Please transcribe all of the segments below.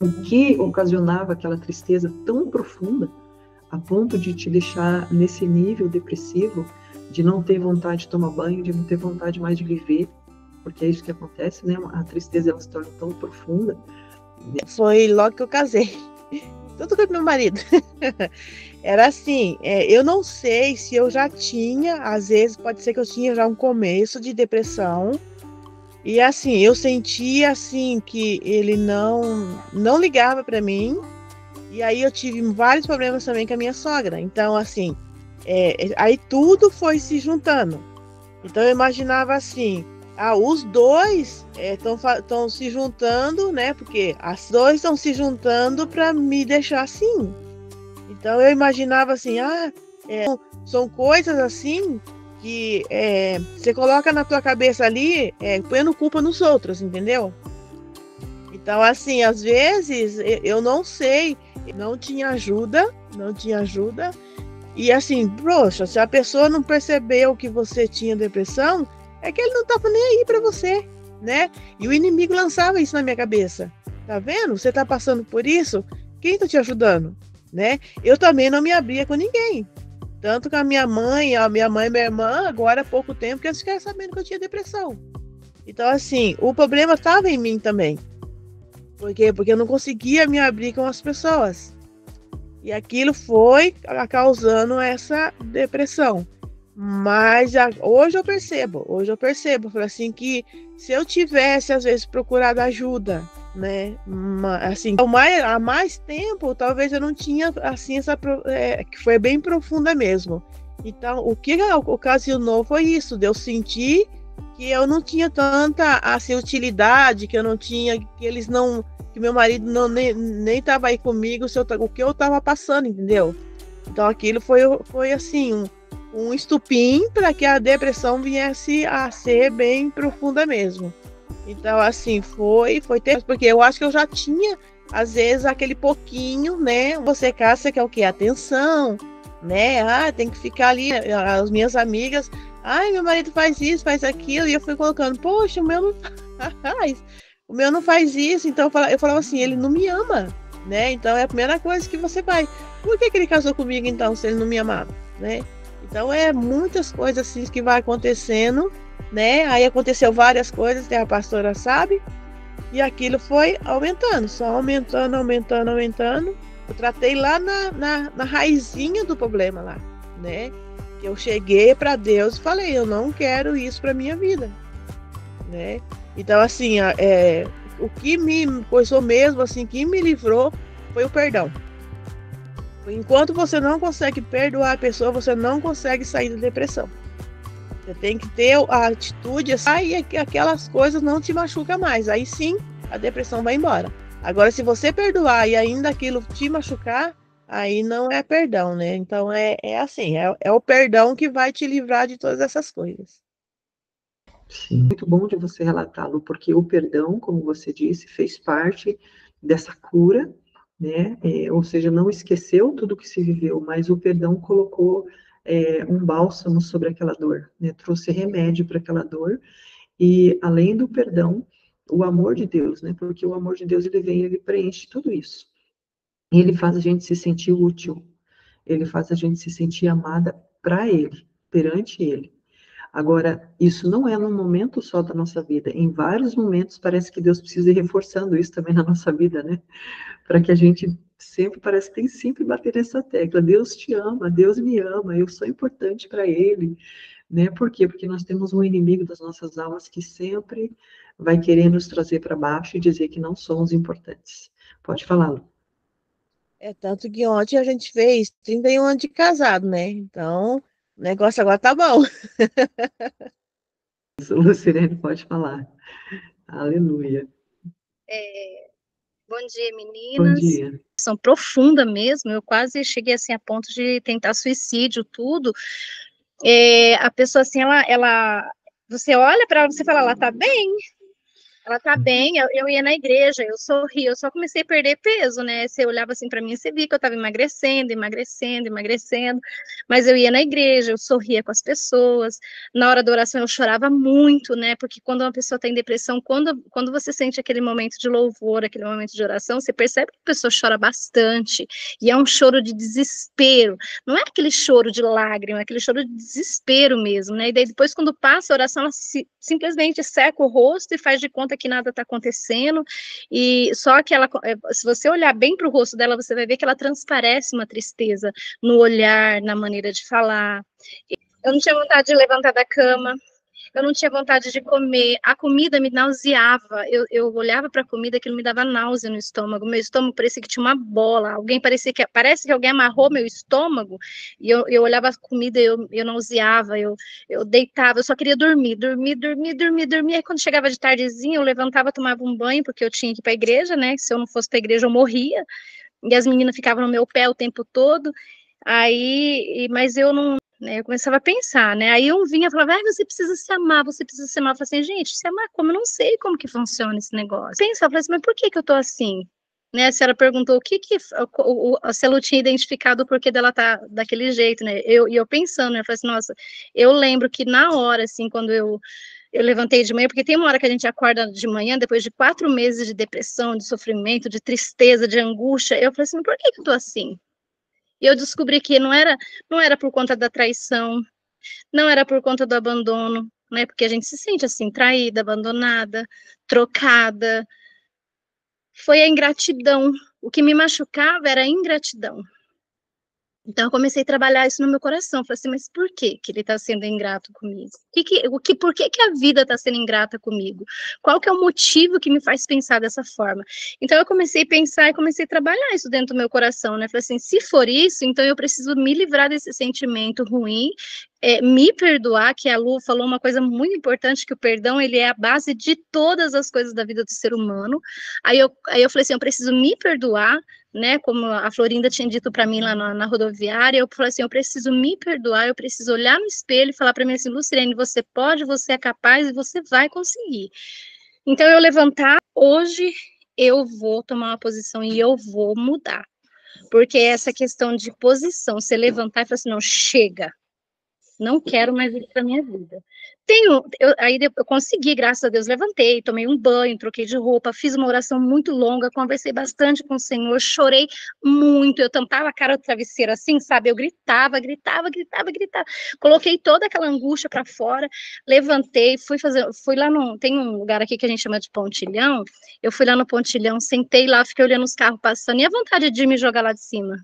o que ocasionava aquela tristeza tão profunda a ponto de te deixar nesse nível depressivo, de não ter vontade de tomar banho, de não ter vontade mais de viver, porque é isso que acontece, né? A tristeza ela se torna tão profunda. Foi logo que eu casei. Tudo com meu marido. Era assim, é, eu não sei se eu já tinha, às vezes pode ser que eu tinha já um começo de depressão. E assim, eu sentia assim que ele não não ligava para mim. E aí eu tive vários problemas também com a minha sogra. Então assim, é, aí tudo foi se juntando. Então eu imaginava assim, ah, os dois estão é, se juntando, né? Porque as dois estão se juntando para me deixar assim. Então eu imaginava assim, ah, é, são coisas assim que é, você coloca na tua cabeça ali, é, põe culpa nos outros, entendeu? Então, assim, às vezes eu não sei, não tinha ajuda, não tinha ajuda. E assim, poxa, se a pessoa não percebeu que você tinha depressão, é que ele não estava nem aí para você, né? E o inimigo lançava isso na minha cabeça. Tá vendo? Você tá passando por isso? Quem tá te ajudando? Né? Eu também não me abria com ninguém. Tanto com a minha mãe, a minha mãe e minha irmã, agora há pouco tempo, que eles ficaram sabendo que eu tinha depressão. Então, assim, o problema estava em mim também. Por quê? Porque eu não conseguia me abrir com as pessoas. E aquilo foi causando essa depressão. Mas hoje eu percebo, hoje eu percebo, assim, que se eu tivesse, às vezes, procurado ajuda, né, assim, mais, há mais tempo, talvez eu não tinha, assim, essa, é, que foi bem profunda mesmo. Então, o que ocasionou foi isso, de eu sentir que eu não tinha tanta, assim, utilidade, que eu não tinha, que eles não, que meu marido não, nem, nem tava aí comigo, se eu, o que eu tava passando, entendeu? Então, aquilo foi, foi assim, um, um estupim para que a depressão viesse a ser bem profunda mesmo. Então, assim, foi, foi ter, porque eu acho que eu já tinha, às vezes, aquele pouquinho, né? Você caça que é o que? Atenção, né? Ah, tem que ficar ali. As minhas amigas, ai, meu marido faz isso, faz aquilo, e eu fui colocando, poxa, o meu não faz, o meu não faz isso. Então eu falava, eu falava assim, ele não me ama, né? Então é a primeira coisa que você vai. Por que, que ele casou comigo então, se ele não me amava, né? Então é muitas coisas assim que vai acontecendo, né? Aí aconteceu várias coisas, que a pastora sabe, e aquilo foi aumentando, só aumentando, aumentando, aumentando. Eu tratei lá na, na, na raizinha do problema lá, né? Eu cheguei para Deus e falei, eu não quero isso para minha vida, né? Então assim, é, o que me coisou mesmo, assim, que me livrou foi o perdão. Enquanto você não consegue perdoar a pessoa, você não consegue sair da depressão. Você tem que ter a atitude assim, e aquelas coisas não te machucam mais. Aí sim, a depressão vai embora. Agora, se você perdoar e ainda aquilo te machucar, aí não é perdão, né? Então é, é assim, é, é o perdão que vai te livrar de todas essas coisas. Sim, muito bom de você relatá-lo, porque o perdão, como você disse, fez parte dessa cura né? É, ou seja, não esqueceu tudo que se viveu, mas o perdão colocou é, um bálsamo sobre aquela dor, né? Trouxe remédio para aquela dor e além do perdão, o amor de Deus, né? Porque o amor de Deus ele vem, ele preenche tudo isso. E ele faz a gente se sentir útil. Ele faz a gente se sentir amada para ele, perante ele. Agora, isso não é num momento só da nossa vida. Em vários momentos parece que Deus precisa ir reforçando isso também na nossa vida, né? Para que a gente sempre parece que tem sempre bater essa tecla. Deus te ama, Deus me ama, eu sou importante para Ele, né? Por quê? Porque nós temos um inimigo das nossas almas que sempre vai querer nos trazer para baixo e dizer que não somos importantes. Pode falar, Lu. É tanto que ontem a gente fez 31 anos de casado, né? Então, o negócio agora tá bom. Lucirene pode falar. Aleluia. É, bom dia, meninas. Bom dia. São profunda mesmo. Eu quase cheguei assim a ponto de tentar suicídio, tudo. É, a pessoa assim, ela, ela, você olha para ela, você fala, ela tá bem. Ela tá bem, eu, eu, ia na igreja, eu sorri, eu só comecei a perder peso, né? Você olhava assim para mim, você via que eu tava emagrecendo, emagrecendo, emagrecendo, mas eu ia na igreja, eu sorria com as pessoas. Na hora da oração eu chorava muito, né? Porque quando uma pessoa tá em depressão, quando, quando você sente aquele momento de louvor, aquele momento de oração, você percebe que a pessoa chora bastante, e é um choro de desespero. Não é aquele choro de lágrima, é aquele choro de desespero mesmo, né? E daí depois quando passa a oração, ela se, simplesmente seca o rosto e faz de conta que nada está acontecendo, e só que ela, é, se você olhar bem para o rosto dela, você vai ver que ela transparece uma tristeza no olhar, na maneira de falar. Eu não tinha vontade de levantar da cama, eu não tinha vontade de comer, a comida me nauseava, eu, eu olhava para a comida, aquilo me dava náusea no estômago, meu estômago parecia que tinha uma bola, alguém parecia que, parece que alguém amarrou meu estômago, e eu, eu olhava a comida, eu, eu nauseava, eu, eu deitava, eu só queria dormir, dormir, dormir, dormir, dormir, aí quando chegava de tardezinha, eu levantava, tomava um banho, porque eu tinha que ir para a igreja, né, se eu não fosse para a igreja eu morria, e as meninas ficavam no meu pé o tempo todo, aí, mas eu não, né? Eu começava a pensar, né? Aí um vinha e falava, ah, você precisa se amar, você precisa se amar. Eu falei assim, gente, se amar como? Eu não sei como que funciona esse negócio. Pensava, eu falei assim, mas por que que eu tô assim? Né, a senhora perguntou o que que, o, o, se ela tinha identificado o porquê dela tá daquele jeito, né, eu, e eu pensando, né, eu falei assim, nossa, eu lembro que na hora, assim, quando eu, eu levantei de manhã, porque tem uma hora que a gente acorda de manhã, depois de quatro meses de depressão, de sofrimento, de tristeza, de angústia, eu falei assim, por que que eu tô assim? E eu descobri que não era, não era por conta da traição, não era por conta do abandono, né? Porque a gente se sente assim, traída, abandonada, trocada. Foi a ingratidão. O que me machucava era a ingratidão. Então eu comecei a trabalhar isso no meu coração. Falei assim, mas por que que ele está sendo ingrato comigo? Que que, o que, por que que a vida está sendo ingrata comigo? Qual que é o motivo que me faz pensar dessa forma? Então eu comecei a pensar e comecei a trabalhar isso dentro do meu coração, né? Falei assim, se for isso, então eu preciso me livrar desse sentimento ruim é, me perdoar, que a Lu falou uma coisa muito importante, que o perdão, ele é a base de todas as coisas da vida do ser humano. Aí eu, aí eu falei assim, eu preciso me perdoar, né, como a Florinda tinha dito para mim lá na, na, rodoviária, eu falei assim, eu preciso me perdoar, eu preciso olhar no espelho e falar para mim assim, Lucirene, você pode, você é capaz e você vai conseguir. Então, eu levantar, hoje eu vou tomar uma posição e eu vou mudar. Porque essa questão de posição, você levantar e falar assim, não, chega, não quero mais isso para minha vida. Tenho, eu, aí eu consegui, graças a Deus, levantei, tomei um banho, troquei de roupa, fiz uma oração muito longa, conversei bastante com o Senhor, chorei muito, eu tampava a cara do travesseiro assim, sabe? Eu gritava, gritava, gritava, gritava. Coloquei toda aquela angústia para fora, levantei, fui fazer, fui lá no, tem um lugar aqui que a gente chama de pontilhão, eu fui lá no pontilhão, sentei lá, fiquei olhando os carros passando, e a vontade de me jogar lá de cima,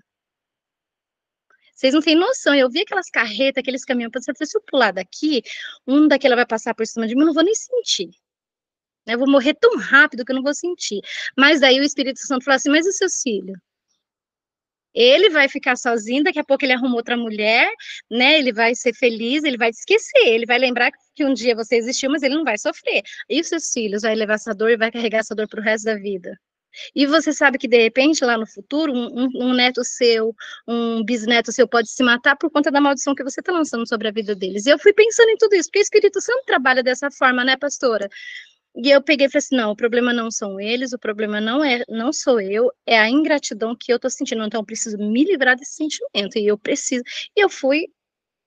vocês não têm noção. Eu vi aquelas carretas, aqueles caminhões passando. Se eu pular daqui, um daquela vai passar por cima de mim, eu não vou nem sentir. Eu vou morrer tão rápido que eu não vou sentir. Mas aí o Espírito Santo falou assim: Mas e seus filhos? Ele vai ficar sozinho, daqui a pouco ele arruma outra mulher, né? Ele vai ser feliz, ele vai esquecer, ele vai lembrar que um dia você existiu, mas ele não vai sofrer. E os seus filhos vai levar essa dor e vai carregar essa dor pro resto da vida. E você sabe que, de repente, lá no futuro, um, um, neto seu, um bisneto seu pode se matar por conta da maldição que você está lançando sobre a vida deles. E eu fui pensando em tudo isso, porque o Espírito Santo trabalha dessa forma, né, pastora? E eu peguei e falei assim: não, o problema não são eles, o problema não é, não sou eu, é a ingratidão que eu tô sentindo. Então, eu preciso me livrar desse sentimento. E eu preciso. E eu fui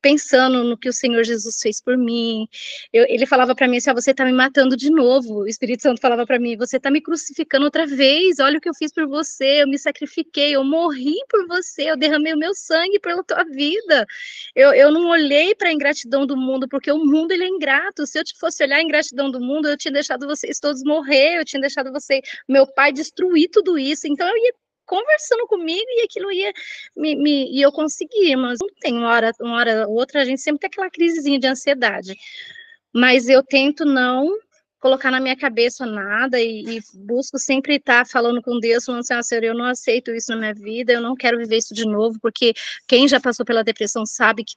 pensando no que o Senhor Jesus fez por mim. Eu, ele falava para mim assim: ah, você está me matando de novo. O Espírito Santo falava para mim: você está me crucificando outra vez. Olha o que eu fiz por você. Eu me sacrifiquei, eu morri por você. Eu derramei o meu sangue pela tua vida. Eu, eu não olhei para a ingratidão do mundo, porque o mundo ele é ingrato. Se eu fosse olhar a ingratidão do mundo, eu tinha deixado vocês todos morrer. Eu tinha deixado você, meu pai, destruir tudo isso. Então eu ia conversando comigo e aquilo ia me, me e eu conseguia, mas não tem uma hora, uma hora outra, a gente sempre tem aquela crisezinha de ansiedade. Mas eu tento não colocar na minha cabeça nada e, e busco sempre estar falando com Deus, falando assim, ah, Senhor, eu não aceito isso na minha vida, eu não quero viver isso de novo, porque quem já passou pela depressão sabe que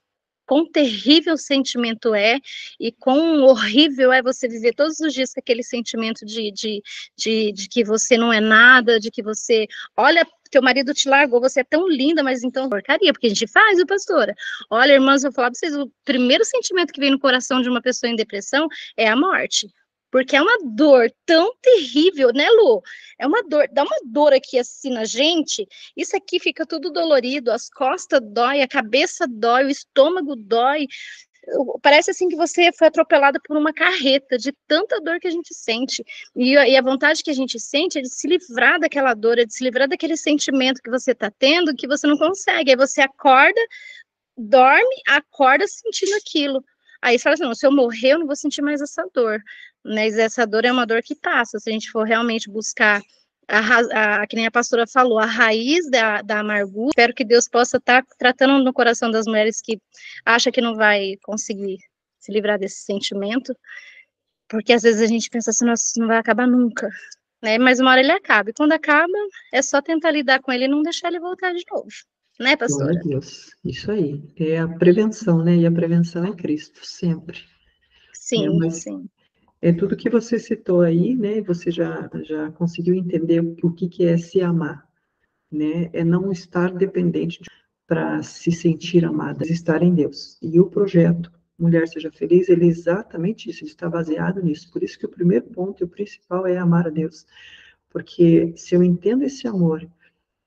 quão terrível sentimento é e quão horrível é você viver todos os dias com aquele sentimento de, de, de, de que você não é nada, de que você, olha, teu marido te largou, você é tão linda, mas então porcaria, porque a gente faz, o pastora. Olha, irmãs, eu vou falar pra vocês, o primeiro sentimento que vem no coração de uma pessoa em depressão é a morte. Porque é uma dor tão terrível, né, Lu? É uma dor, dá uma dor aqui assim na gente, isso aqui fica tudo dolorido, as costas dói, a cabeça dói, o estômago dói, parece assim que você foi atropelada por uma carreta, de tanta dor que a gente sente. E, e, a vontade que a gente sente é de se livrar daquela dor, é de se livrar daquele sentimento que você está tendo, que você não consegue. Aí você acorda, dorme, acorda sentindo aquilo. Aí você fala assim, não, se eu morrer, eu não vou sentir mais essa dor. Mas essa dor é uma dor que passa. Se a gente for realmente buscar a, a, que nem a pastora falou, a raiz da, da amargura. Espero que Deus possa estar tá tratando no coração das mulheres que acham que não vai conseguir se livrar desse sentimento, porque às vezes a gente pensa assim, nossa, isso não vai acabar nunca, né? Mas uma hora ele acaba, e quando acaba, é só tentar lidar com ele e não deixar ele voltar de novo, né, pastora? Glória a Deus, isso aí, é a prevenção, né? E a prevenção é Cristo, sempre. Sim, é, mas... sim. É tudo que você citou aí, né? Você já, já conseguiu entender o que, que é se amar, né? É não estar dependente para se sentir amada, estar em Deus. E o projeto Mulher Seja Feliz, ele é exatamente isso, ele está baseado nisso. Por isso que o primeiro ponto e o principal é amar a Deus. Porque se eu entendo esse amor,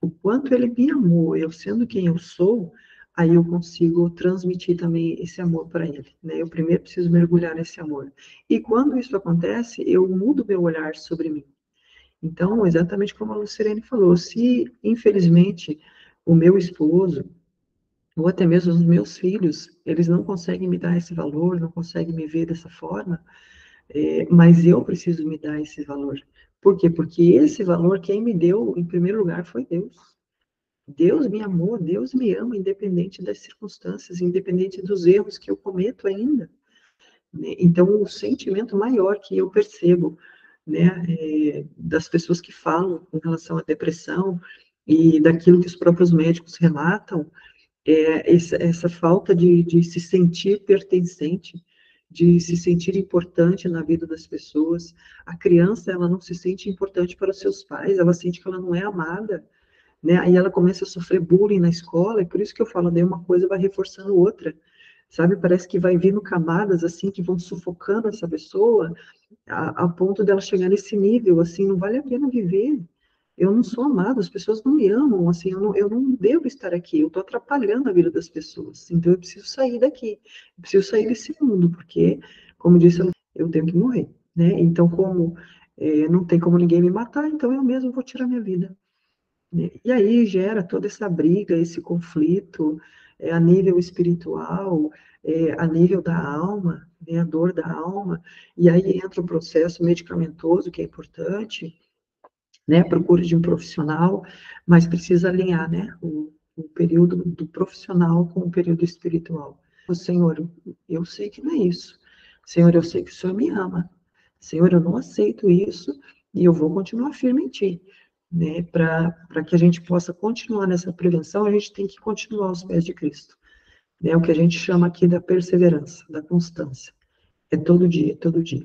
o quanto ele me amou, eu sendo quem eu sou, aí eu consigo transmitir também esse amor para ele, né? Eu primeiro preciso mergulhar nesse amor. E quando isso acontece, eu mudo meu olhar sobre mim. Então, exatamente como a Lucirene falou, se infelizmente o meu esposo ou até mesmo os meus filhos, eles não conseguem me dar esse valor, não conseguem me ver dessa forma, é, mas eu preciso me dar esse valor. Por quê? Porque esse valor, quem me deu, em primeiro lugar, foi Deus. Deus me amou, Deus me ama, independente das circunstâncias, independente dos erros que eu cometo ainda. Né? Então, o sentimento maior que eu percebo né, é, das pessoas que falam em relação à depressão e daquilo que os próprios médicos relatam, é essa, essa falta de, de se sentir pertencente, de se sentir importante na vida das pessoas. A criança, ela não se sente importante para os seus pais, ela sente que ela não é amada, né? Aí ela começa a sofrer bullying na escola, e por isso que eu falo, daí uma coisa vai reforçando outra, sabe? Parece que vai vindo camadas, assim, que vão sufocando essa pessoa, a, a ponto dela chegar nesse nível, assim, não vale a pena viver. Eu não sou amado, as pessoas não me amam, assim, eu não, eu não devo estar aqui, eu estou atrapalhando a vida das pessoas, então eu preciso sair daqui, eu preciso sair desse mundo, porque, como disse, eu tenho que morrer, né? Então, como é, não tem como ninguém me matar, então eu mesmo vou tirar minha vida. E aí gera toda essa briga, esse conflito é, a nível espiritual, é, a nível da alma, né, a dor da alma, e aí entra o processo medicamentoso, que é importante, né, procura de um profissional, mas precisa alinhar, né, o, o período do profissional com o período espiritual. O Senhor, eu sei que não é isso. Senhor, eu sei que o Senhor me ama. Senhor, eu não aceito isso e eu vou continuar firme em Ti né, para que a gente possa continuar nessa prevenção, a gente tem que continuar aos pés de Cristo. É né, o que a gente chama aqui da perseverança, da constância. É todo dia, todo dia.